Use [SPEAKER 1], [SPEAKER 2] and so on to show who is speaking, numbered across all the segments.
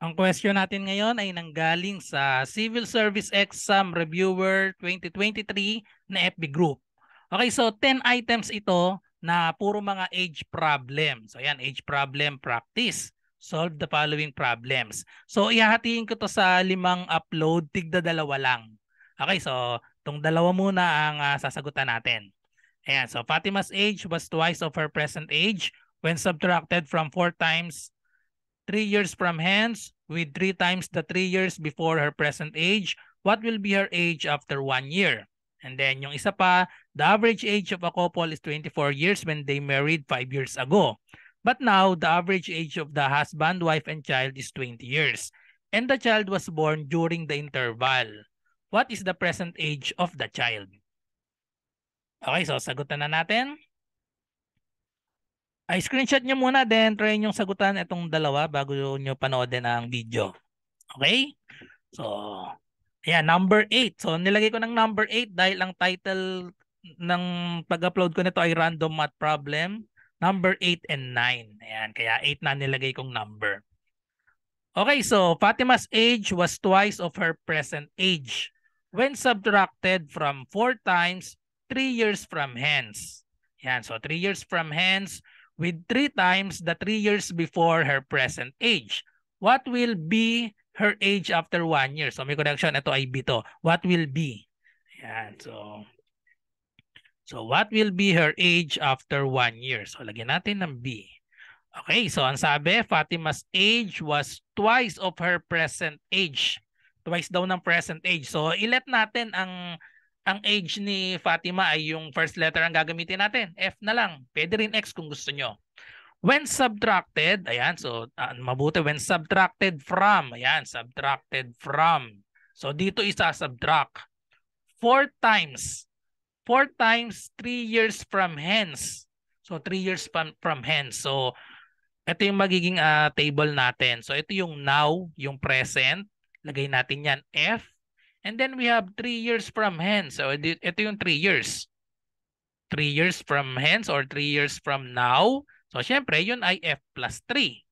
[SPEAKER 1] Ang question natin ngayon ay nanggaling sa Civil Service Exam Reviewer 2023 na FB Group. Okay, so 10 items ito na puro mga age problem. So yan, age problem practice. Solve the following problems. So ihahatiin ko to sa limang upload, tigda dalawa lang. Okay, so itong dalawa muna ang uh, sasagutan natin. Ayan, so Fatima's age was twice of her present age when subtracted from 4 times 3 years from hence with 3 times the 3 years before her present age, what will be her age after 1 year? And then yung isa pa, the average age of a couple is 24 years when they married 5 years ago. But now, the average age of the husband, wife, and child is 20 years. And the child was born during the interval. What is the present age of the child? Okay, so sagutan na natin ay screenshot nyo muna then try nyo sagutan itong dalawa bago nyo panoodin ang video. Okay? So, yeah, number 8. So, nilagay ko ng number 8 dahil ang title ng pag-upload ko nito ay random math problem. Number 8 and 9. Ayan, kaya 8 na nilagay kong number. Okay, so Fatima's age was twice of her present age when subtracted from 4 times 3 years from hence. Yan, so 3 years from hence with three times the three years before her present age. What will be her age after one year? So may connection. Ito ay B to. What will be? Yan. So, so what will be her age after one year? So lagyan natin ng B. Okay, so ang sabi, Fatima's age was twice of her present age. Twice daw ng present age. So ilet natin ang ang age ni Fatima ay yung first letter ang gagamitin natin. F na lang. Pwede rin X kung gusto nyo. When subtracted, ayan, so uh, mabuti, when subtracted from, ayan, subtracted from. So dito isa subtract. 4 times. 4 times 3 years from hence. So 3 years from, from hence. So ito yung magiging uh, table natin. So ito yung now, yung present. Lagay natin yan F. And then we have 3 years from hence. So ito yung 3 years. 3 years from hence or 3 years from now. So syempre yun ay F plus 3.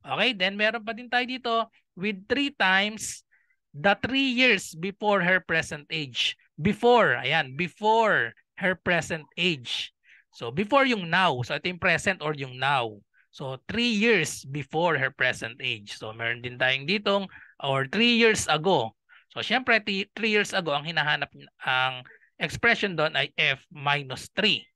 [SPEAKER 1] Okay, then meron pa din tayo dito with 3 times the 3 years before her present age. Before, ayan, before her present age. So before yung now. So ito yung present or yung now. So 3 years before her present age. So meron din tayong ditong or 3 years ago. So, syempre, 3 years ago, ang hinahanap, ang expression doon ay f minus 3.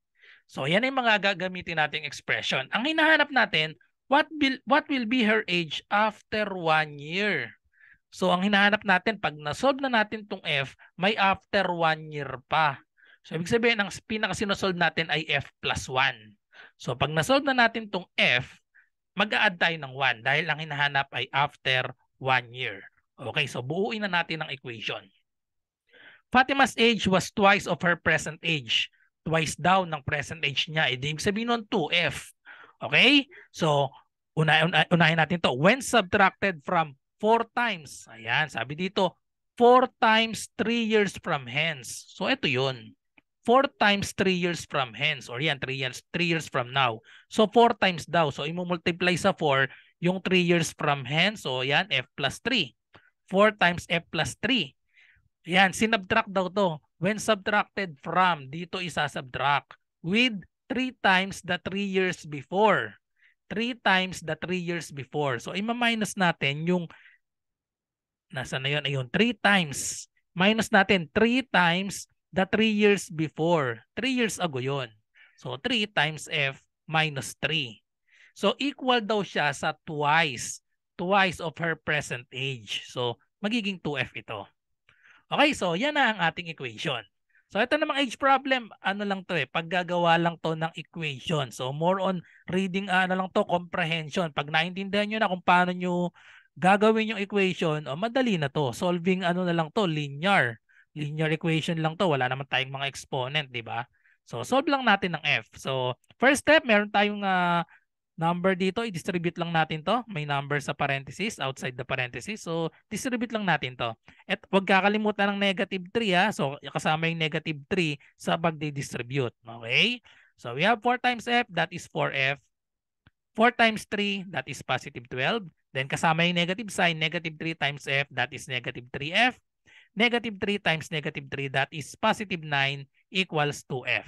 [SPEAKER 1] So, yan ay mga gagamitin nating expression. Ang hinahanap natin, what will, what will be her age after 1 year? So, ang hinahanap natin, pag nasolve na natin tong f, may after 1 year pa. So, ibig sabihin, ang pinakasinosolve natin ay f plus 1. So, pag nasolve na natin tong f, mag-a-add tayo ng 1 dahil ang hinahanap ay after 1 year. Okay, so buuin na natin ang equation. Fatima's age was twice of her present age. Twice daw ng present age niya. E, sabihin nun 2F. Okay? So, una, una, unahin natin to. When subtracted from 4 times. Ayan, sabi dito, 4 times 3 years from hence. So, ito yun. 4 times 3 years from hence. Or yan, 3 years, 3 years from now. So, 4 times daw. So, imumultiply sa 4 yung 3 years from hence. So, yan, F plus 3. 4 times f plus 3. Yan, sinubtract daw to. When subtracted from, dito isa-subtract with 3 times the 3 years before. 3 times the 3 years before. So, ima-minus natin yung, nasa na yun? Ayun, 3 times. Minus natin 3 times the 3 years before. 3 years ago yun. So, 3 times f minus 3. So, equal daw siya sa twice twice of her present age. So, magiging 2F ito. Okay, so yan na ang ating equation. So, ito namang age problem, ano lang to eh, paggagawa lang to ng equation. So, more on reading, ano lang to, comprehension. Pag naintindihan nyo na kung paano nyo gagawin yung equation, o madali na to. Solving ano na lang to, linear. Linear equation lang to. Wala naman tayong mga exponent, di ba? So, solve lang natin ng F. So, first step, meron tayong uh, number dito, i-distribute lang natin to. May number sa parenthesis, outside the parenthesis. So, distribute lang natin to. At huwag kakalimutan ng negative 3 ha. So, kasama yung negative 3 sa pagdi-distribute. Okay? So, we have 4 times f, that is 4f. 4 times 3, that is positive 12. Then kasama yung negative sign, negative 3 times f, that is negative 3f. Negative 3 times negative 3, that is positive 9 equals 2f.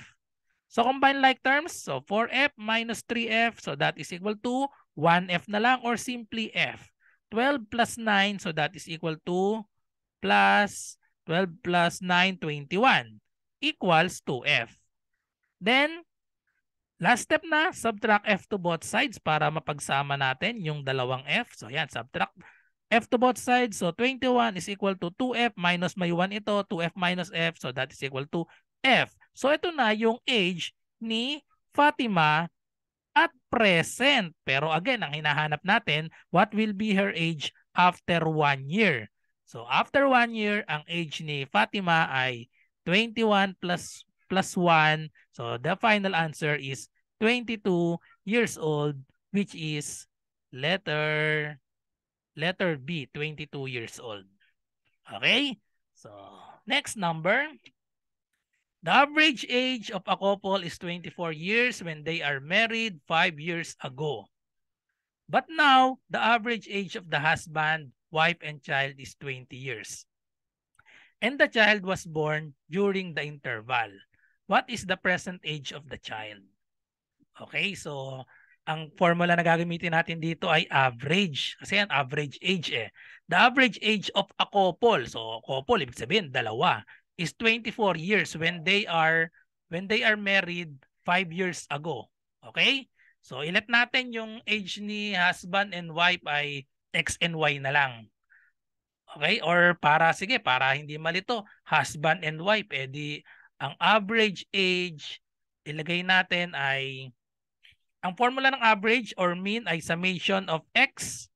[SPEAKER 1] So combine like terms, so 4f minus 3f, so that is equal to 1f na lang or simply f. 12 plus 9, so that is equal to plus 12 plus 9, 21 equals 2f. Then, last step na, subtract f to both sides para mapagsama natin yung dalawang f. So yan, subtract f to both sides. So 21 is equal to 2f minus may 1 ito, 2f minus f. So that is equal to f. So ito na yung age ni Fatima at present. Pero again, ang hinahanap natin, what will be her age after one year? So after one year, ang age ni Fatima ay 21 plus plus 1. So the final answer is 22 years old which is letter letter B, 22 years old. Okay? So next number. The average age of a couple is 24 years when they are married 5 years ago. But now, the average age of the husband wife and child is 20 years. And the child was born during the interval. What is the present age of the child? Okay, so ang formula na gagamitin natin dito ay average. Kasi yan, average age eh. The average age of a couple, so couple, ibig sabihin, dalawa, is 24 years when they are when they are married 5 years ago. Okay? So, ilet natin yung age ni husband and wife ay X and Y na lang. Okay? Or para, sige, para hindi malito, husband and wife, eh di, ang average age, ilagay natin ay, ang formula ng average or mean ay summation of X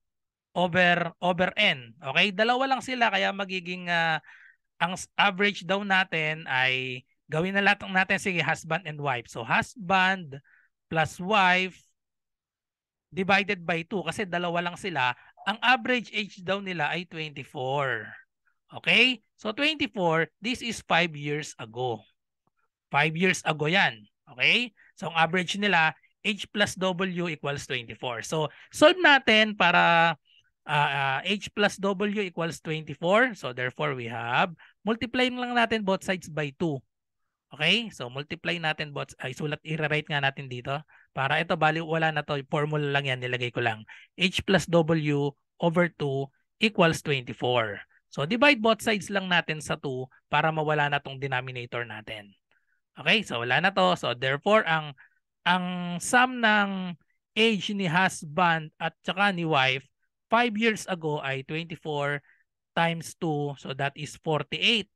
[SPEAKER 1] over over N. Okay? Dalawa lang sila, kaya magiging, uh, ang average daw natin ay, gawin na lahat natin, sige, husband and wife. So, husband plus wife divided by 2 kasi dalawa lang sila ang average age daw nila ay 24. Okay? So 24, this is 5 years ago. 5 years ago yan. Okay? So ang average nila, H plus W equals 24. So solve natin para uh, uh, H plus W equals 24. So therefore we have, multiply lang natin both sides by 2. Okay? So multiply natin both ay sulat i-rewrite nga natin dito para ito bali wala na to, formula lang yan nilagay ko lang. H plus W over 2 equals 24. So divide both sides lang natin sa 2 para mawala na tong denominator natin. Okay? So wala na to. So therefore ang ang sum ng age ni husband at saka ni wife 5 years ago ay 24 times 2 so that is 48.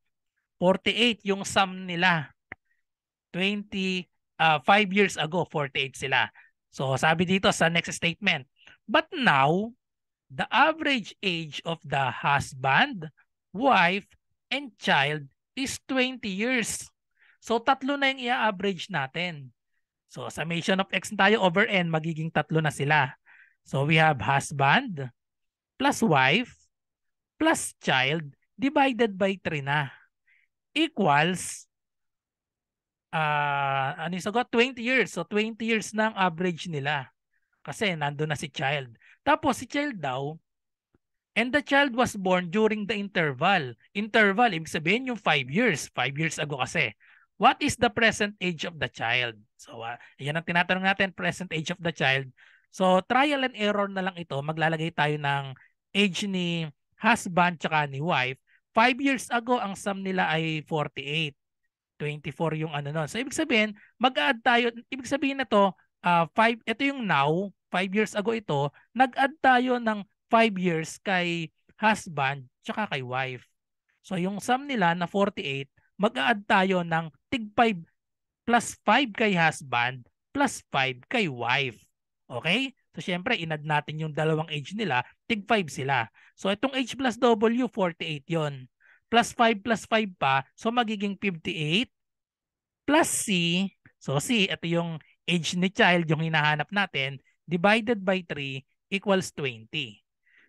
[SPEAKER 1] 48 yung sum nila. 20 uh, 5 years ago 48 sila. So sabi dito sa next statement. But now the average age of the husband, wife, and child is 20 years. So tatlo na yung i-average natin. So summation of x tayo over n magiging tatlo na sila. So we have husband plus wife plus child divided by 3 na equals uh, ano yung sagot? 20 years. So 20 years na ang average nila. Kasi nando na si child. Tapos si child daw, and the child was born during the interval. Interval, ibig sabihin yung 5 years. 5 years ago kasi. What is the present age of the child? So, uh, yan ang tinatanong natin, present age of the child. So, trial and error na lang ito. Maglalagay tayo ng age ni husband tsaka ni wife. 5 years ago, ang sum nila ay 48. 24 yung ano nun. So ibig sabihin, mag-add tayo, ibig sabihin na to, uh, five, ito yung now, 5 years ago ito, nag-add tayo ng 5 years kay husband tsaka kay wife. So yung sum nila na 48, mag-add tayo ng tig 5 plus 5 kay husband plus 5 kay wife. Okay? So syempre, inad natin yung dalawang age nila, tig 5 sila. So itong H plus W, 48 yon plus 5 plus 5 pa. So magiging 58 plus C. So C, ito yung age ni child, yung hinahanap natin, divided by 3 equals 20.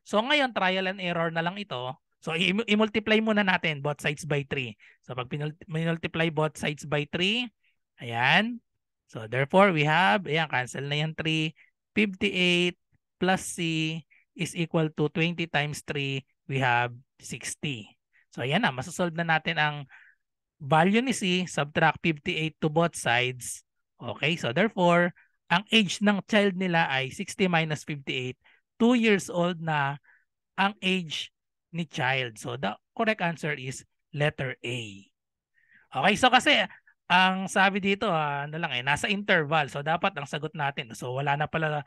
[SPEAKER 1] So ngayon, trial and error na lang ito. So i-multiply muna natin both sides by 3. So pag multiply both sides by 3, ayan. So therefore we have, ayan, cancel na yung 3. 58 plus C is equal to 20 times 3, we have 60. So ayan na, masasolve na natin ang value ni C, subtract 58 to both sides. Okay, so therefore, ang age ng child nila ay 60 minus 58, 2 years old na ang age ni child. So the correct answer is letter A. Okay, so kasi ang sabi dito, ah, ano lang eh, nasa interval. So dapat ang sagot natin. So wala na pala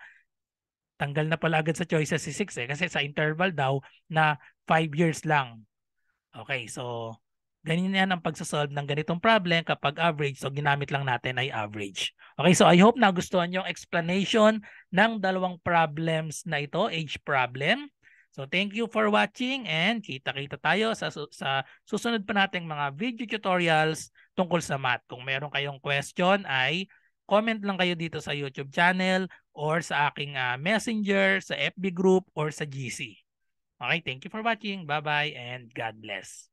[SPEAKER 1] tanggal na pala agad sa choices si 6 eh kasi sa interval daw na 5 years lang. Okay, so ganyan yan ang pagsasolve ng ganitong problem kapag average. So ginamit lang natin ay average. Okay, so I hope nagustuhan yung explanation ng dalawang problems na ito, age problem. So thank you for watching and kita-kita tayo sa, sa susunod pa nating mga video tutorials tungkol sa math. Kung meron kayong question ay comment lang kayo dito sa YouTube channel or sa aking uh, messenger, sa FB group or sa GC. Okay, thank you for watching. Bye-bye and God bless.